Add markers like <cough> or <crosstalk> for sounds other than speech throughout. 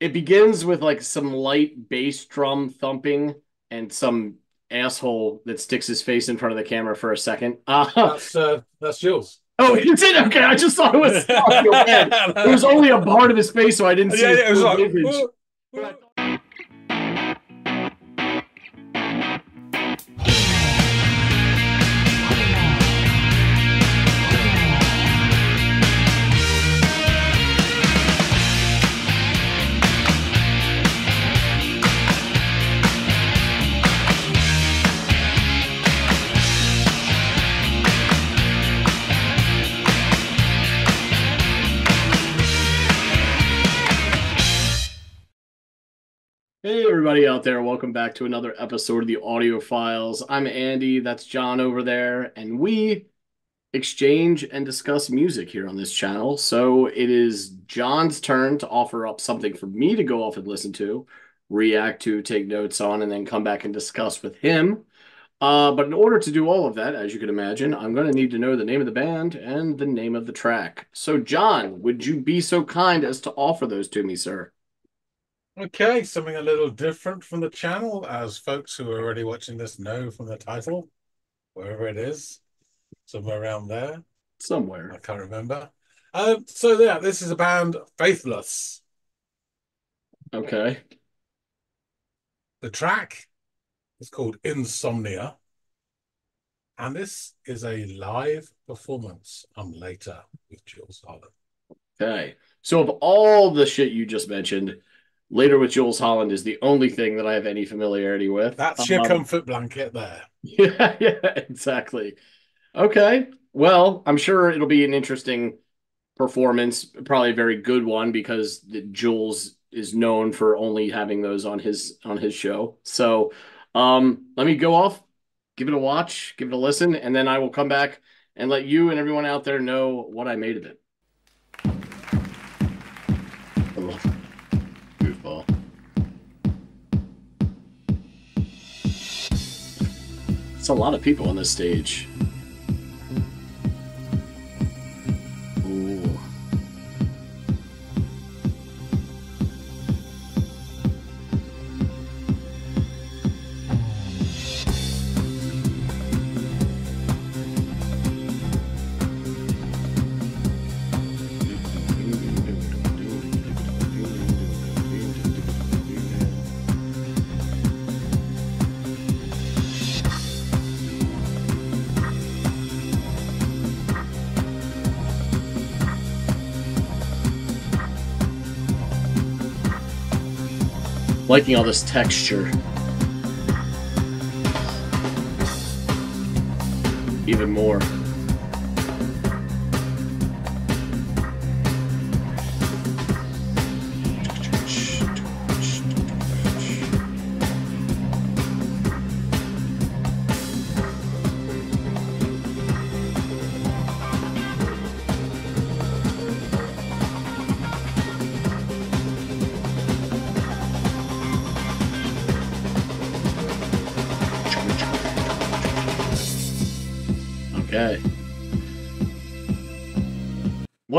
it begins with like some light bass drum thumping and some asshole that sticks his face in front of the camera for a second. Uh, <laughs> That's uh, that's Jools. oh, it's it. Okay, I just thought it was. <laughs> oh. It was only a part of his face, so I didn't see yeah, yeah, it was like. image. "Whoa, whoa." Everybody out there, welcome back to another episode of the Audiophiles. I'm Andy, that's John over there, and we exchange and discuss music here on this channel. So it is John's turn to offer up something for me to go off and listen to, react to, take notes on, and then come back and discuss with him. Uh, but in order to do all of that, as you can imagine, I'm going to need to know the name of the band and the name of the track. So, John, would you be so kind as to offer those to me, sir? Okay, something a little different from the channel, as folks who are already watching this know from the title, wherever it is, somewhere around there. Somewhere. I can't remember. Um, so yeah, this is a band Faithless. Okay. The track is called Insomnia, and this is a live performance on later with Jools Holland. Okay. So of all the shit you just mentioned, later with Jools Holland is the only thing that I have any familiarity with. That's your Um, comfort blanket there. <laughs> Yeah, yeah, exactly. Okay. Well, I'm sure it'll be an interesting performance, probably a very good one because the- Jools is known for only having those on his on his show. So, um, let me go off, give it a watch, give it a listen, and then I will come back and let you and everyone out there know what I made of it. It's a lot of people on this stage. Liking all this texture. Even more.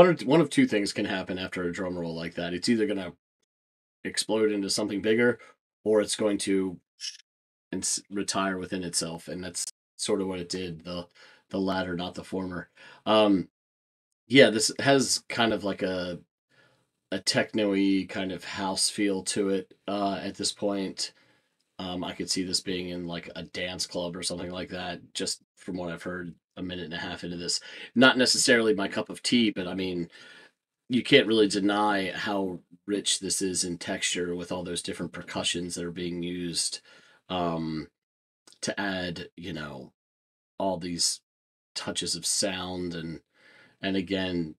One one of two things can happen after a drum roll like that. It's either gonna explode into something bigger, or it's going to ins- retire within itself, and that's sort of what it did. The the latter, not the former. Um, yeah, this has kind of like a a techno-y kind of house feel to it uh, at this point. Um, I could see this being in like a dance club or something like that, just from what I've heard a minute and a half into this. Not necessarily my cup of tea, but I mean, you can't really deny how rich this is in texture with all those different percussions that are being used um, to add, you know, all these touches of sound and and again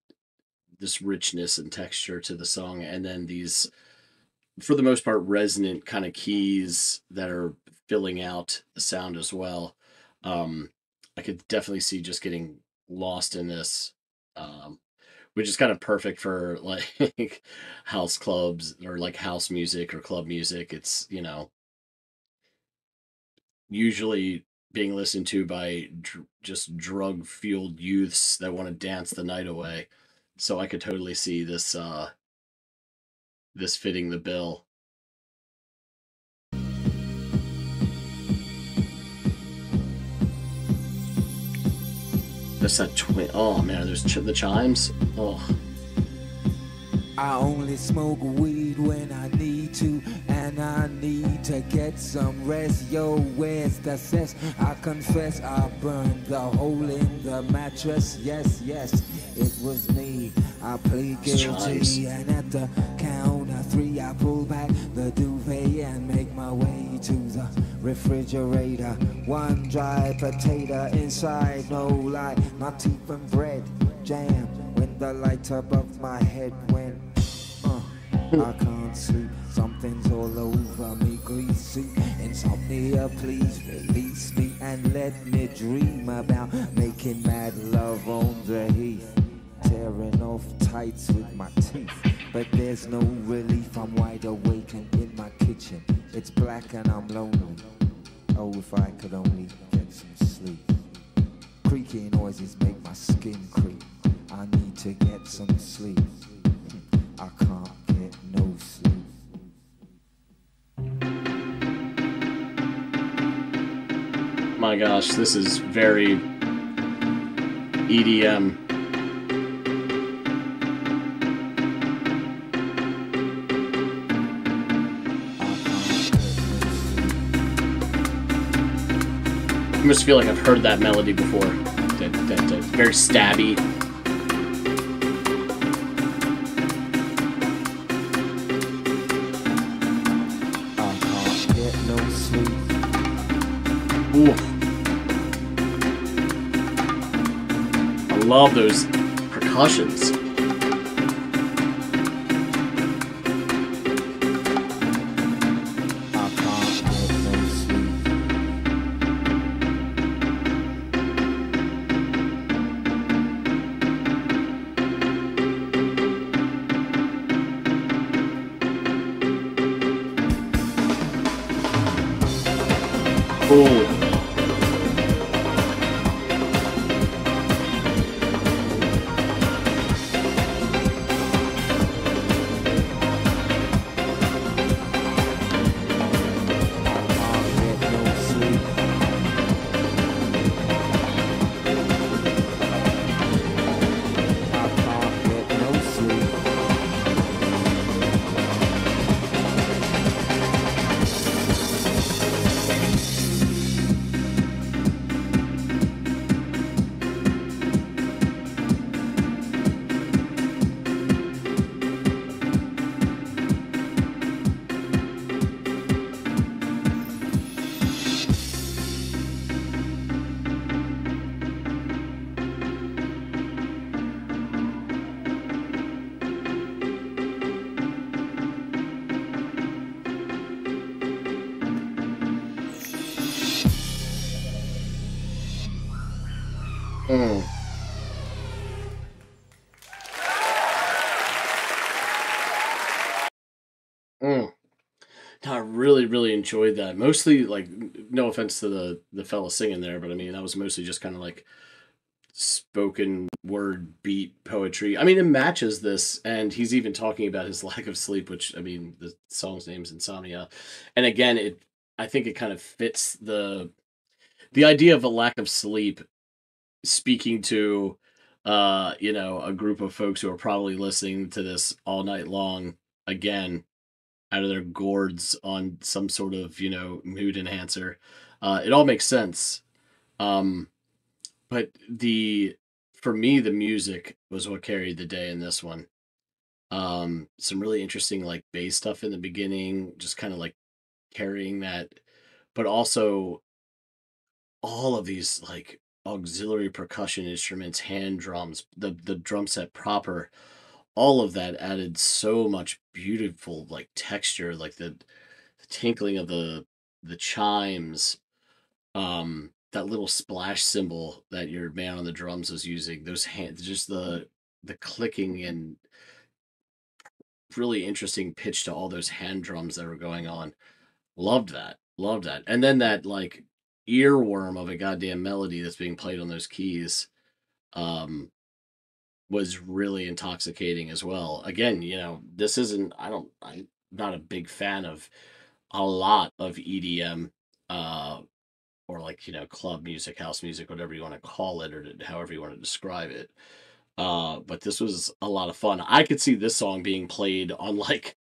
this richness and texture to the song and then these for the most part resonant kind of keys that are filling out the sound as well um i could definitely see just getting lost in this um which is kind of perfect for like <laughs> house clubs or like house music or club music it's you know usually being listened to by dr- just drug fueled youths that want to dance the night away so i could totally see this uh this fitting the bill. That's that twin. Oh man, there's ch- the chimes. Oh. I only smoke weed when I need to, and I need to get some rest. Yo, where's the cess? I confess I burned the hole in the mattress. Yes, yes, it was me. I plead guilty, and at the count three, I pull back the duvet and make my way to the refrigerator. One dry potato inside, no light, not even bread, jam. When the light above my head went, uh, I can't sleep. Something's all over me, greasy. Insomnia, please release me and let me dream about making mad love on the heath. Tearing off tights with my teeth. But there's no relief, I'm wide awake and in my kitchen. It's black and I'm lonely. Oh, if I could only get some sleep. Creaky noises make my skin creep. I need to get some sleep. I can't get no sleep. My gosh, this is very EDM. I must feel like I've heard that melody before. That, that, that very stabby. I can't get no sleep. Ooh. I love those percussions. Ooh. Mm. Mm. No, I really, really enjoyed that. Mostly, like, no offense to the the fella singing there, but I mean that was mostly just kind of like spoken word beat poetry. I mean, it matches this, and he's even talking about his <laughs> lack of sleep, which I mean, the song's name's Insomnia, and again, it I think it kind of fits the the idea of a lack of sleep speaking to uh you know a group of folks who are probably listening to this all night long again out of their gourds on some sort of you know mood enhancer uh it all makes sense. Um but the for me the music was what carried the day in this one. Um some really interesting like bass stuff in the beginning just kind of like carrying that but also all of these like auxiliary percussion instruments, hand drums, the the drum set proper, all of that added so much beautiful like texture, like the, the tinkling of the the chimes, um, that little splash cymbal that your man on the drums was using, those hands, just the the clicking and really interesting pitch to all those hand drums that were going on. Loved that. Loved that. And then that like earworm of a goddamn melody that's being played on those keys. Um was really intoxicating as well. Again, you know, this isn't I don't I'm not a big fan of a lot of EDM uh or like, you know, club music, house music, whatever you want to call it or however you want to describe it. Uh but this was a lot of fun. I could see this song being played on like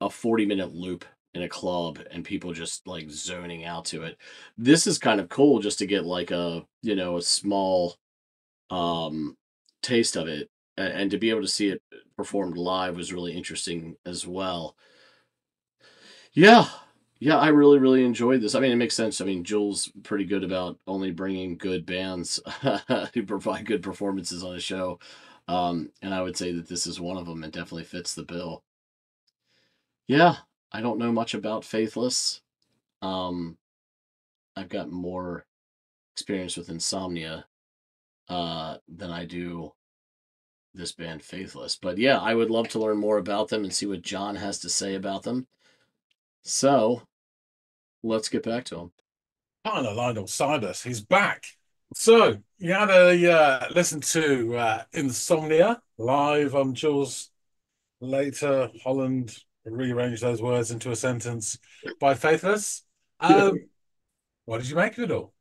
a 40 minute loop in a club and people just like zoning out to it. This is kind of cool just to get like a, you know, a small um taste of it a- and to be able to see it performed live was really interesting as well. Yeah. Yeah, I really really enjoyed this. I mean, it makes sense. I mean, Jools pretty good about only bringing good bands <laughs> who provide good performances on a show. Um and I would say that this is one of them and definitely fits the bill. Yeah, I don't know much about Faithless. Um I've got more experience with Insomnia uh than I do this band Faithless. But yeah, I would love to learn more about them and see what John has to say about them. So, let's get back to him. Of Lionel Cybus, he's back. So you had a uh, listen to uh, Insomnia live on Jools later. Holland rearranged those words into a sentence by Faithless. <laughs> Um, what did you make of it all?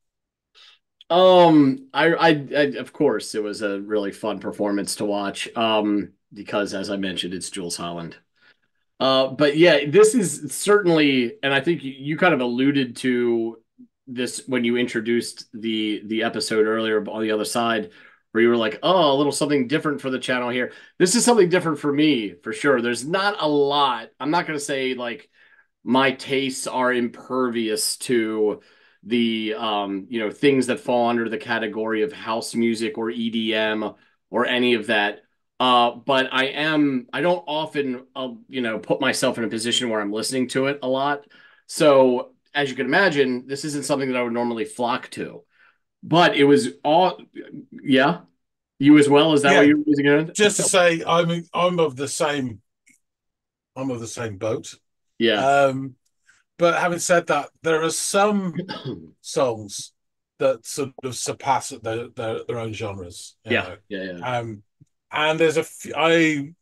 Um, I, I, I, of course, it was a really fun performance to watch. Um, because as I mentioned, it's Jools Holland. Uh, but yeah, this is certainly, and I think you, you kind of alluded to this when you introduced the the episode earlier on the other side, where you were like, "Oh, a little something different for the channel here." This is something different for me, for sure. There's not a lot. I'm not going to say like my tastes are impervious to the um, you know things that fall under the category of house music or EDM or any of that. Uh, but I am I don't often uh, you know put myself in a position where I'm listening to it a lot. So as you can imagine, this isn't something that I would normally flock to. But it was all yeah. You as well? Is that Yeah. what you're using it? Just to say, I'm I'm of the same. I'm of the same boat. yeah. Um, but having said that, there are some <coughs> songs that sort of surpass their their, their own genres. yeah. know. Yeah. Yeah. Um, and there's a few, I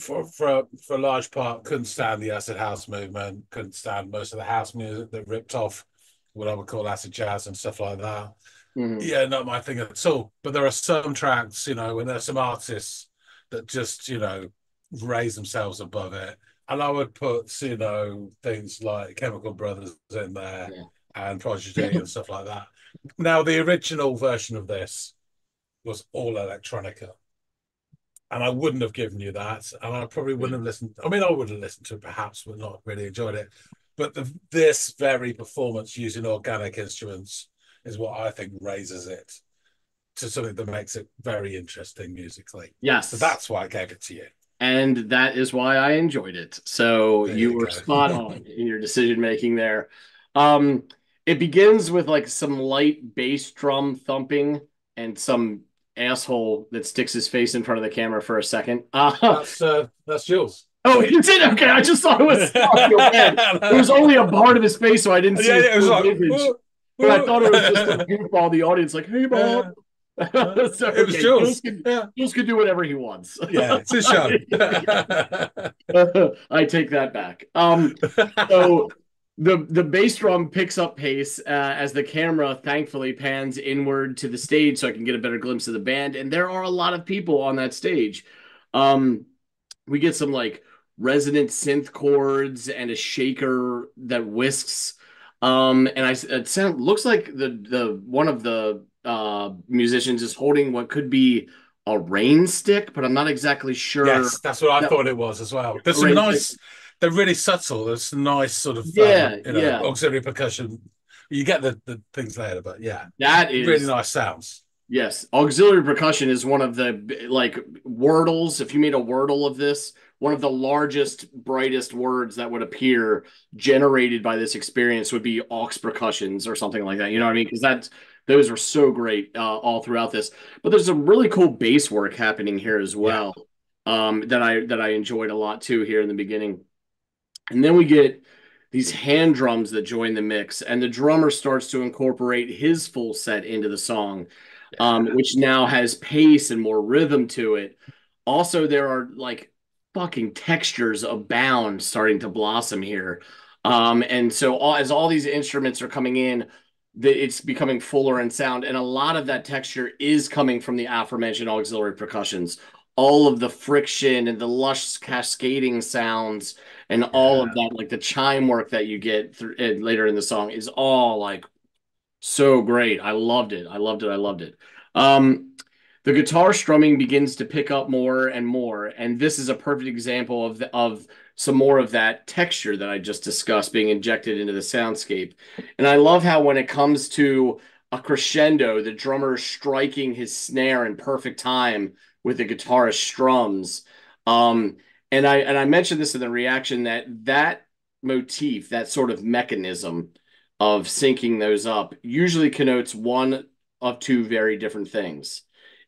for for a, for a large part couldn't stand the acid house movement. Couldn't stand most of the house music that ripped off what I would call acid jazz and stuff like that. Mhm. Yeah, not my thing at all. But there are some tracks, you know, and there's some artists that just, you know, raise themselves above it. And I would put, you know, things like Chemical Brothers in there Yeah. and Prodigy <laughs> and stuff like that. Now, the original version of this was all electronica. And I wouldn't have given you that. And I probably wouldn't have listened. I mean, I would have listened to it perhaps, but not really enjoyed it. But the, this very performance using organic instruments is what I think raises it to something that makes it very interesting musically. Yes. So that's why I gave it to you. and that is why I enjoyed it. So There you you were spot on <laughs> in your decision making there. Um, it begins with like some light bass drum thumping and some asshole that sticks his face in front of the camera for a second. Uh, <laughs> That's uh, that's Jools. Oh, you did okay. I just thought it was off your head. It was only a part of his face, so I didn't see yeah, his yeah, it was like, image. "Whoa, But I thought it was just whoa." a <laughs> goofball. The audience like, "Hey, Bob." <laughs> so, it was okay, Jools. can, Yeah, Jools can do whatever he wants. <laughs> yeah, it's a show. I take that back. Um, so the the bass drum picks up pace uh, as the camera thankfully pans inward to the stage, so I can get a better glimpse of the band. And there are a lot of people on that stage. Um, we get some like resonant synth chords and a shaker that whisks. Um, and I it sound looks like the the one of the uh musicians is holding what could be a rain stick, but I'm not exactly sure. yes, that's what I No. thought it was as well. There's some nice. They're really subtle. There's nice sort of um, you know, yeah. auxiliary percussion. You get the, the things later, but yeah, That is really nice sounds. Yes, auxiliary percussion is one of the like wordles. If you made a wordle of this, one of the largest, brightest words that would appear generated by this experience would be aux percussions or something like that. You know what I mean? Because that's those are so great uh, all throughout this. But there's some really cool bass work happening here as well um, that I that I enjoyed a lot too here in the beginning. And then we get these hand drums that join the mix, and the drummer starts to incorporate his full set into the song. um, which now has pace and more rhythm to it. Also, there are like fucking textures abound starting to blossom here. Um, and so all, as all these instruments are coming in, that it's becoming fuller in sound, and a lot of that texture is coming from the aforementioned auxiliary percussions. All of the friction and the lush cascading sounds, and yeah. all of that, like the chime work that you get through, uh, later in the song, is all like so great. I loved it. I loved it. I loved it. Um, the guitar strumming begins to pick up more and more, and this is a perfect example of the, of some more of that texture that I just discussed being injected into the soundscape. And I love how when it comes to a crescendo, the drummer striking his snare in perfect time with the guitarist strums. Um, and I and I mentioned this in the reaction that that motif, that sort of mechanism of syncing those up, usually connotes one of two very different things.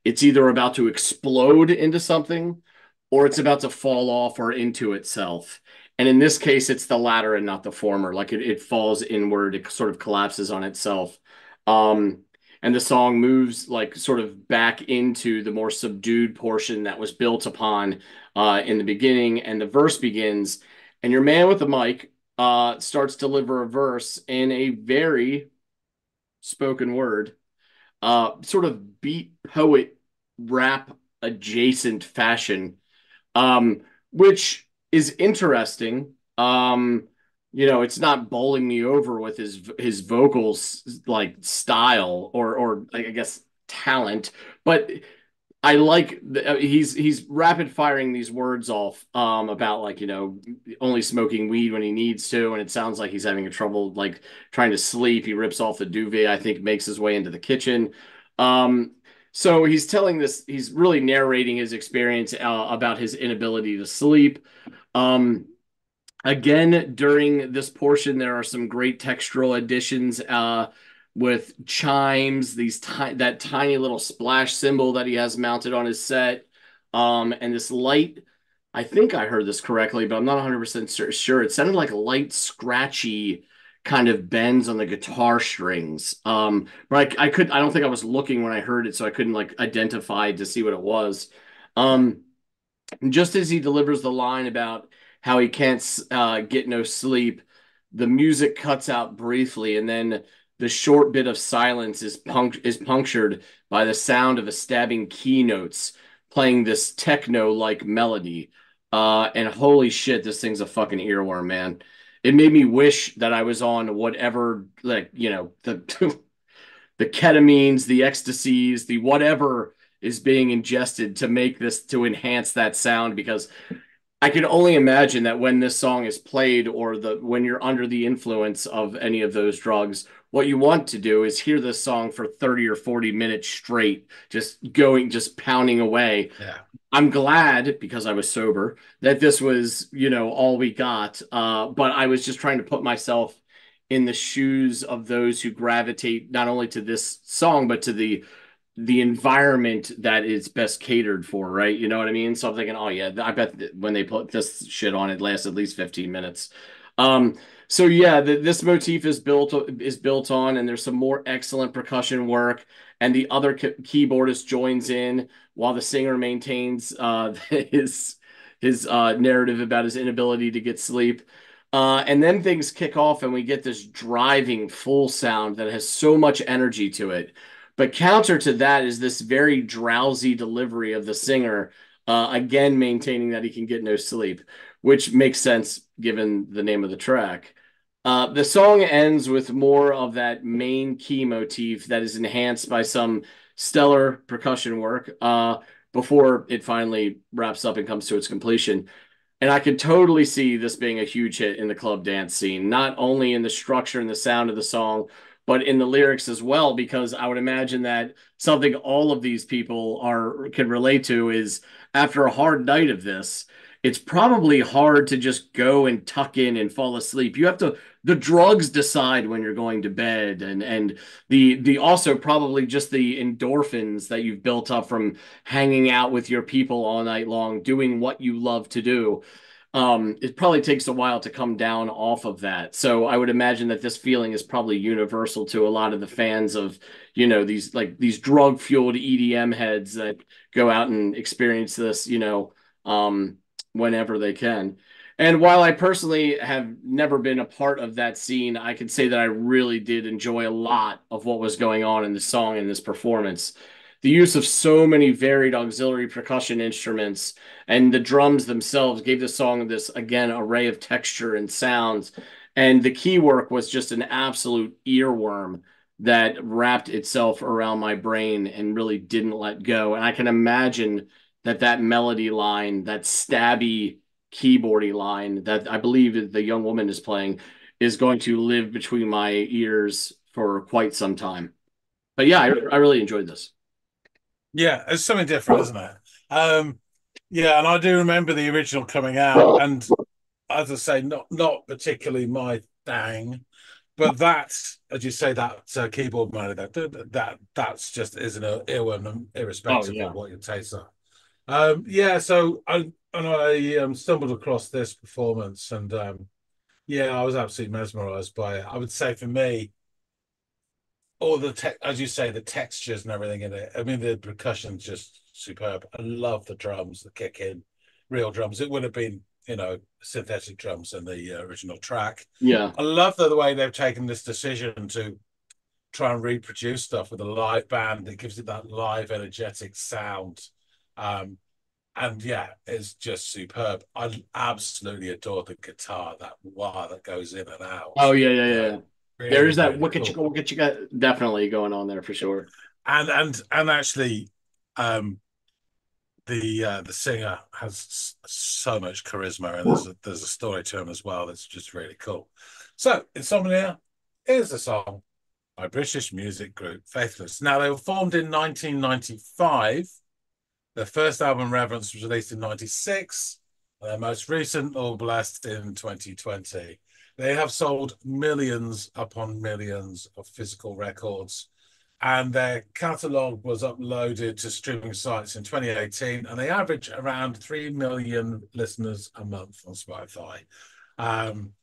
It's either about to explode into something or it's about to fall off or into itself. And in this case, it's the latter and not the former. Like it, it falls inward, it sort of collapses on itself. Um, and the song moves like sort of back into the more subdued portion that was built upon uh, in the beginning. And the verse begins, and your man with the mic uh, starts to deliver a verse in a very spoken word, uh, sort of beat poet rap adjacent fashion um, which is interesting. Um, you know, it's not bowling me over with his his vocals like style or or I guess talent, but I like the, uh, he's he's rapid firing these words off um, about like you know only smoking weed when he needs to, and it sounds like he's having a trouble like trying to sleep. He rips off the duvet, I think, makes his way into the kitchen. Um, so he's telling this, he's really narrating his experience uh, about his inability to sleep. Um, again, during this portion, there are some great textural additions uh, with chimes, these ti- that tiny little splash cymbal that he has mounted on his set, um, and this light. I think I heard this correctly, but I'm not 100% sure. It sounded like a light, scratchy kind of bends on the guitar strings. Um, but I, I could I don't think I was looking when I heard it, so I couldn't like identify to see what it was. Um, just as he delivers the line about how he can't uh, get no sleep, the music cuts out briefly, and then the short bit of silence is punct- is punctured by the sound of a stabbing keynotes playing this techno like melody. Uh, and holy shit, this thing's a fucking earworm, man it made me wish that I was on whatever, like, you know, the <laughs> the ketamines, the ecstasies, the whatever is being ingested to make this to enhance that sound because I can only imagine that when this song is played or the when you're under the influence of any of those drugs, what you want to do is hear this song for 30 or 40 minutes straight, just going, just pounding away. Yeah. I'm glad because I was sober that this was, you know, all we got. Uh, but I was just trying to put myself in the shoes of those who gravitate not only to this song but to the the environment that is best catered for, right? You know what I mean? So I'm thinking, oh yeah, I bet when they put this shit on, it lasts at least 15 minutes. Um, so yeah, the, this motif is built is built on, and there's some more excellent percussion work, and the other keyboardist joins in while the singer maintains uh, <laughs> his his uh, narrative about his inability to get sleep. Uh, and then things kick off, and we get this driving full sound that has so much energy to it. But counter to that is this very drowsy delivery of the singer, uh, again maintaining that he can get no sleep, which makes sense given the name of the track. Uh, the song ends with more of that main key motif that is enhanced by some stellar percussion work uh, before it finally wraps up and comes to its completion. And I could totally see this being a huge hit in the club dance scene, not only in the structure and the sound of the song, but in the lyrics as well, because I would imagine that something all of these people are can relate to is after a hard night of this, it's probably hard to just go and tuck in and fall asleep. You have to the drugs decide when you're going to bed and and the the also probably just the endorphins that you've built up from hanging out with your people all night long, doing what you love to do. um, it probably takes a while to come down off of that. So I would imagine that this feeling is probably universal to a lot of the fans of, you know, these like these drug fueled EDM heads that go out and experience this, you know, um, whenever they can. And while I personally have never been a part of that scene, I can say that I really did enjoy a lot of what was going on in the song and this performance. The use of so many varied auxiliary percussion instruments and the drums themselves gave the song this again array of texture and sounds. And the key work was just an absolute earworm that wrapped itself around my brain and really didn't let go. And i can imagine that that melody line that stabby keyboardy line that i believe the young woman is playing is going to live between my ears for quite some time but yeah i, I really enjoyed this yeah, it's something different, isn't it? Um, yeah, and I do remember the original coming out, and as I say, not not particularly my thing, but that, as you say, that uh, keyboard melody, that that that's just isn't a earworm, irrespective oh, yeah. of what your tastes are. Um, yeah, so I and I um, stumbled across this performance, and um, yeah, I was absolutely mesmerized by it. I would say for me, all the te- as you say the textures and everything in it i mean the percussion's just superb. I love the drums the kick in real drums. It would have been you know synthetic drums in the uh, original track. Yeah. I love the, the way they've taken this decision to try and reproduce stuff with a live band it gives it that live energetic sound um and yeah it's just superb i absolutely adore the guitar that wah that goes in and out oh yeah yeah yeah Really there is that wicked cool. wicked got definitely going on there for sure. And and and actually, um, the uh, the singer has so much charisma, and there's a, there's a story to him as well that's just really cool. So, Insomnia is a song by British music group Faithless. Now they were formed in 1995. Their first album Reverence was released in '96. Their most recent All Blessed in 2020. They have sold millions upon millions of physical records, and their catalogue was uploaded to streaming sites in 2018, and they average around 3 million listeners a month on Spotify. Um,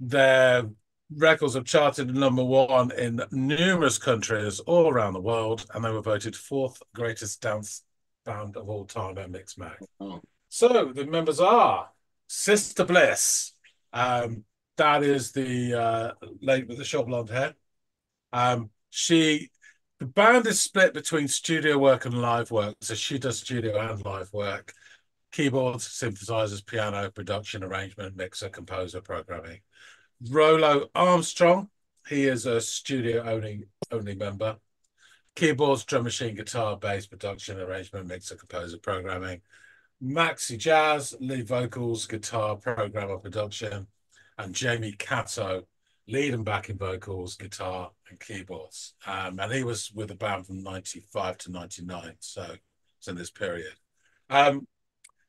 their records have charted number one in numerous countries all around the world, and they were voted fourth greatest dance band of all time by Mixmag. Oh. So the members are Sister Bliss, um, that is the uh, lady with the short blonde hair. Um, she, the band is split between studio work and live work. So she does studio and live work, keyboards, synthesizers, piano, production, arrangement, mixer, composer, programming. Rollo Armstrong, he is a studio only only member. Keyboards, drum machine, guitar, bass, production, arrangement, mixer, composer, programming. Maxi Jazz, lead vocals, guitar, programmer, production and Jamie Catto lead and backing vocals, guitar, and keyboards. Um, and he was with the band from 95 to 99. So it's in this period. Um,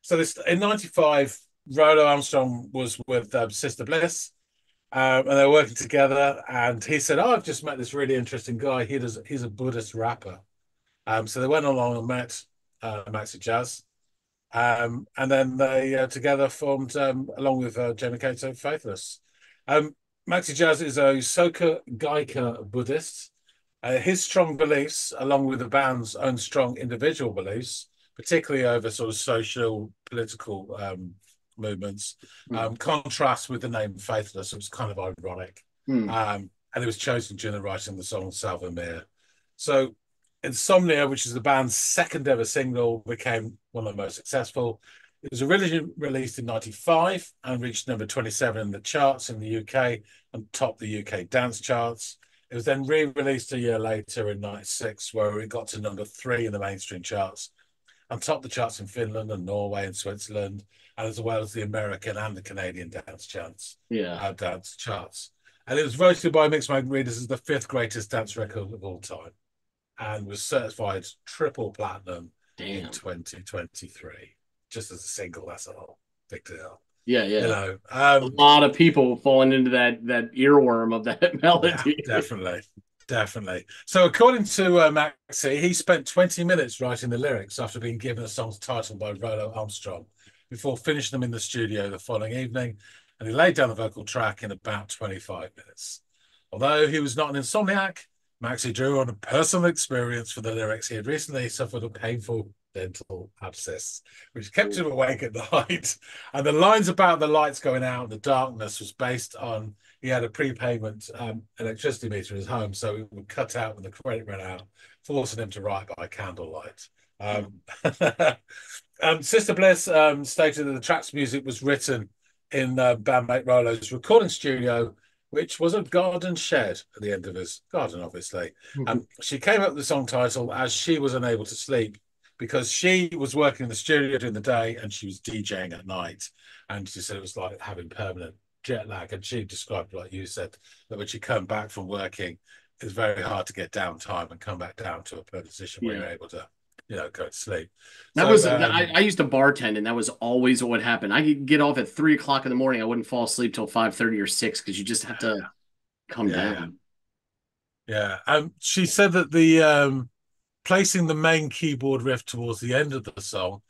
so this in 95, Rollo Armstrong was with um, Sister Bliss. Um, and they're working together. And he said, "Oh, I've just met this really interesting guy. He does. He's a Buddhist rapper." Um, so they went along and met uh, Maxi Jazz, um, and then they uh, together formed, um, along with uh, Catto, Faithless. Um, Maxi Jazz is a Soka Gakkai Buddhist. Uh, his strong beliefs, along with the band's own strong individual beliefs, particularly over sort of social, political um, movements, mm. contrast with the name Faithless. It was kind of ironic. Mm. and it was chosen during the writing of the song Salva Mea. So Insomnia, which is the band's second ever single, became one of the most successful. It was originally released in 95 and reached number 27 in the charts in the UK and topped the UK dance charts. It was then re released a year later in 96, where it got to number three in the mainstream charts and topped the charts in Finland and Norway and Switzerland, and as well as the American and the Canadian dance charts. Yeah. Uh, dance charts. And it was voted by Mixmag Readers as the fifth greatest dance record of all time and was certified triple platinum Damn. in 2023, just as a single. That's a whole big deal. Yeah, yeah. You know, um, a lot of people falling into that that earworm of that <laughs> melody. Yeah, definitely, definitely. So, according to uh, Maxi, he spent 20 minutes writing the lyrics after being given a song's title by Rollo Armstrong. before finishing them in the studio the following evening, and he laid down the vocal track in about 25 minutes. Although he was not an insomniac, Maxi drew on a personal experience for the lyrics. He had recently suffered a painful dental abscess, which kept him awake at <laughs> night. And the lines about the lights going out in the darkness was based on he had a prepayment um, electricity meter in his home, so it would cut out when the credit ran out, forcing him to write by candlelight. Um, <laughs> um, Sister Bliss um, stated that the track's music was written in uh, bandmate Rollo's recording studio, which was a garden shed at the end of his garden, obviously. Mhm. Um, she came up with the song title as she was unable to sleep because she was working in the studio during the day and she was DJing at night. And she said it was like having permanent jet lag. And she described, like you said, that when she came back from working, it's very hard to get downtime and come back down to a position where Yeah. you're able to, you know, go to sleep. That So, was um, I, I used to bartend, and that was always what happened. I could get off at three o'clock in the morning. I wouldn't fall asleep till five thirty or six because you just have to come Yeah. down. Yeah. Um, she said that the um, placing the main keyboard riff towards the end of the song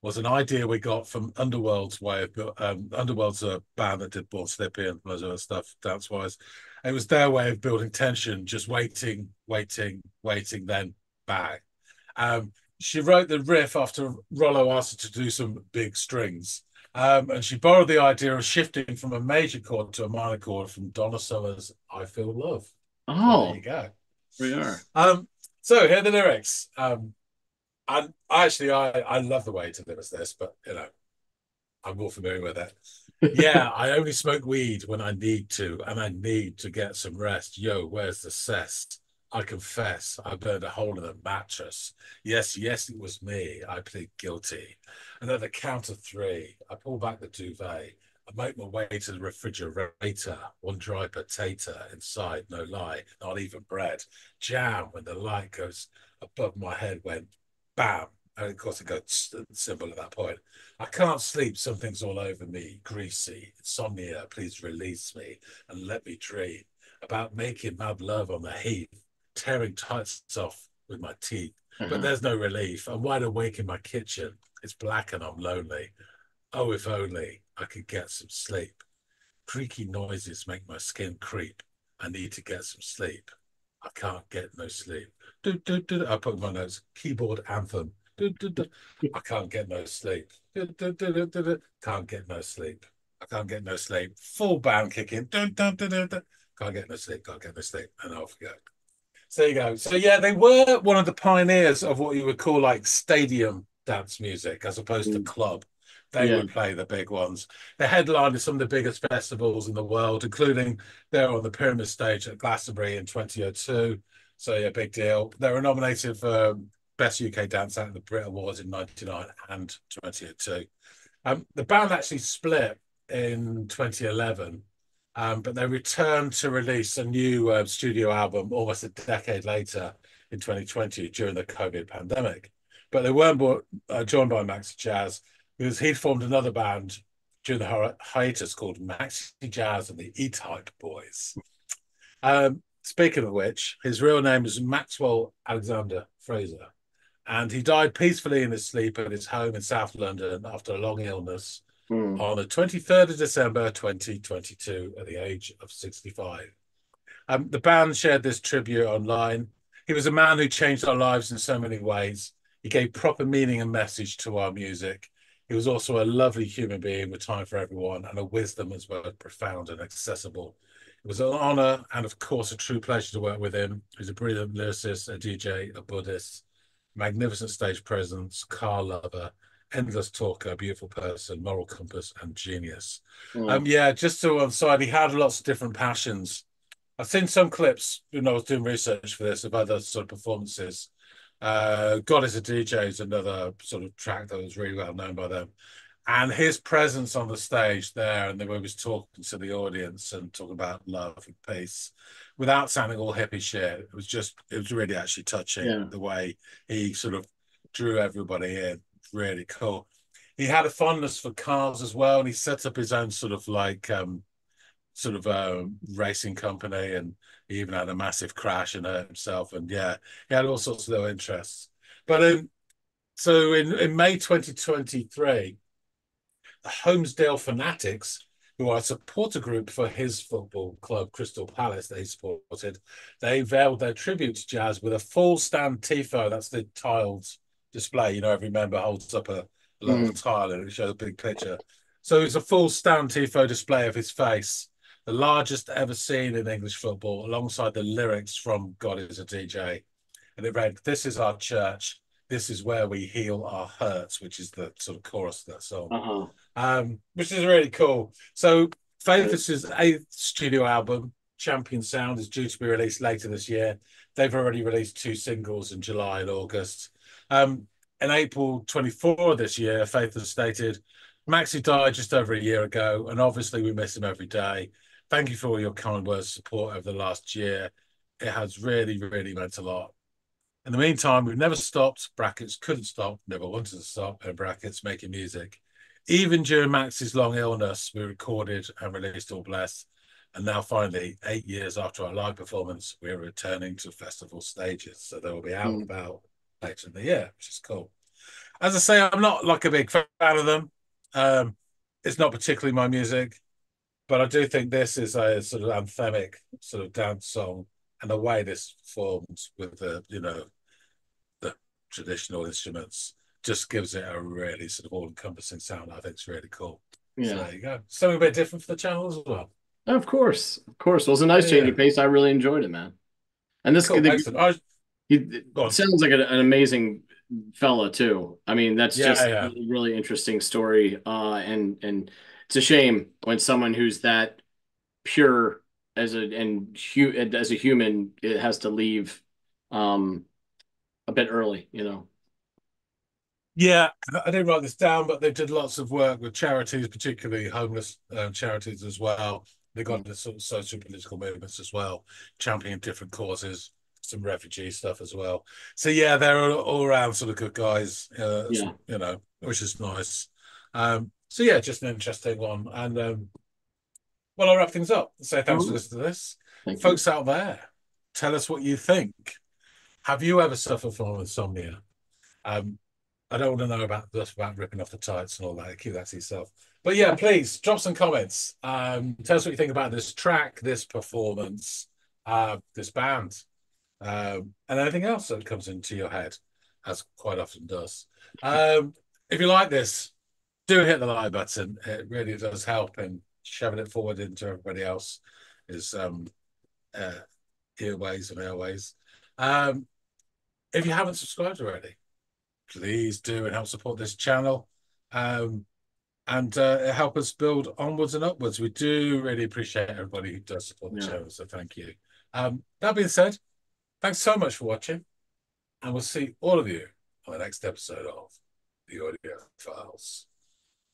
was an idea we got from Underworld's way of um, Underworld's a band that did Born Slippy and loads of other stuff dance wise. It was their way of building tension, just waiting, waiting, waiting, then bang. Um, she wrote the riff after Rollo asked her to do some big strings. Um, and she borrowed the idea of shifting from a major chord to a minor chord from Donna Summer's I Feel Love. So Oh, there you go. we are. Um, so here are the lyrics. Um, and actually, I I love the way he delivers this, but you know, I'm more familiar with it. <laughs> yeah, I only smoke weed when I need to, and I need to get some rest. Yo, where's the cess? I confess, I burned a hole in the mattress. Yes, yes, it was me. I plead guilty. And at the count of three, I pull back the duvet. I make my way to the refrigerator. One dry potato inside, no lie, not even bread. Jam when the light goes above my head went bam. And of course, it goes simple at that point. I can't sleep. Something's all over me, greasy. Insomnia, please release me and let me dream about making mad love on the heath, tearing tights off with my teeth. Uh-huh. But there's no relief. I'm wide awake in my kitchen. It's black and I'm lonely. Oh, if only I could get some sleep. Creaky noises make my skin creep. I need to get some sleep. I can't get no sleep. Do, do, do, I put my notes keyboard anthem. Do, do, do. I can't get no sleep. Do, do, do, do, do, do. Can't get no sleep. I can't get no sleep. Full band kicking. Do, do, do, do, do. Can't get no sleep. Can't get no sleep. And off we go. So there you go. So yeah, they were one of the pioneers of what you would call like stadium dance music, as opposed to Mm. club. They Yeah. would play the big ones. They headlined some of the biggest festivals in the world, including they're on the Pyramid stage at Glastonbury in 2002. So yeah, big deal. They were nominated for Best UK Dance Act at the Brit Awards in 99 and 2002. Um, the band actually split in 2011, um, but they returned to release a new uh, studio album almost a decade later in 2020 during the COVID pandemic. But they weren't bought, uh, joined by Maxi Jazz because he'd formed another band during the hi- hiatus called Maxi Jazz and the E-Type Boys. Um, speaking of which, his real name is Maxwell Alexander Fraser, and he died peacefully in his sleep at his home in South London after a long illness Hmm. on the 23rd of December 2022 at the age of 65. Um, the band shared this tribute online. He was a man who changed our lives in so many ways. He gave proper meaning and message to our music. He was also a lovely human being with time for everyone and a wisdom as well as profound and accessible. It was an honor and, of course, a true pleasure to work with him. He's a brilliant lyricist, a DJ, a Buddhist, magnificent stage presence, car lover, endless talker, beautiful person, moral compass, and genius. Hmm. Um, yeah, just to one side, he had lots of different passions. I've seen some clips when I was doing research for this of other sort of performances. Uh, God is a DJ is another sort of track that was really well known by them. And his presence on the stage there, and the way he was talking to the audience and talking about love and peace without sounding all hippie shit, it was just, it was really actually touching Yeah. the way he sort of drew everybody in. Really cool. He had a fondness for cars as well, and he set up his own sort of like um, sort of uh, racing company, and he even had a massive crash and hurt himself. And yeah, he had all sorts of little interests. But um, so in, in May 2023, the Holmesdale Fanatics, who are a supporter group for his football club, Crystal Palace, that he supported, they veiled their tribute to Jazz with a full stand tifo. That's the tiled display. You know, every member holds up a little mm. tile and it shows a big picture. So it's a full stand tifo display of his face, the largest ever seen in English football, alongside the lyrics from God is a DJ. And it read, This is our church. This is where we heal our hurts, which is the sort of chorus of that song. Uh-huh. Um, which is really cool. So Faithless's eighth studio album, Champion Sound, is due to be released later this year. They've already released two singles in July and August. Um, in April 24 this year, Faithless stated, Maxi died just over a year ago, and obviously we miss him every day. Thank you for all your kind words support over the last year. It has really, really meant a lot. In the meantime, we've never stopped, brackets, couldn't stop, never wanted to stop, and brackets, making music. Even during Max's long illness, we recorded and released All Blessed. And now, finally, eight years after our live performance, we're returning to festival stages. So they will be out mm. about later in the year, which is cool. As I say, I'm not like a big fan of them. Um, it's not particularly my music, but I do think this is a sort of anthemic sort of dance song, and the way this forms with the you know the traditional instruments just gives it a really sort of all-encompassing sound. I think it's really cool. Yeah, so there you go. Something a bit different for the channel as well. Of course, of course. Well, it was a nice yeah, change of pace. I really enjoyed it, man. And this cool, the, he sounds like an amazing fella too. I mean, that's yeah, just yeah. a really interesting story. Uh, and and it's a shame when someone who's that pure as a and hu- as a human it has to leave um a bit early, you know. Yeah, I didn't write this down, but they did lots of work with charities, particularly homeless uh, charities as well. They got into sort of social political movements as well, championing different causes some refugee stuff as well. So yeah, they're all around sort of good guys. Uh, yeah. you know, which is nice. Um, so yeah, just an interesting one. And um, well, I'll wrap things up. Say thanks Ooh. for listening to this, Thank folks you. out there. Tell us what you think. Have you ever suffered from insomnia? Um, I don't want to know about just about ripping off the tights and all that. Keep that to yourself. But yeah, please drop some comments. Um, tell us what you think about this track, this performance, uh, this band um, and anything else that comes into your head, as quite often does. Um, if you like this, do hit the like button. It really does help in shoving it forward into everybody else is um, uh, earways and airways. Um, if you haven't subscribed already, please do and help support this channel. Um, and uh, help us build onwards and upwards. We do really appreciate everybody who does support the yeah. channel, so thank you. Um, that being said, Thanks so much for watching, and we'll see all of you on the next episode of the Audio Files.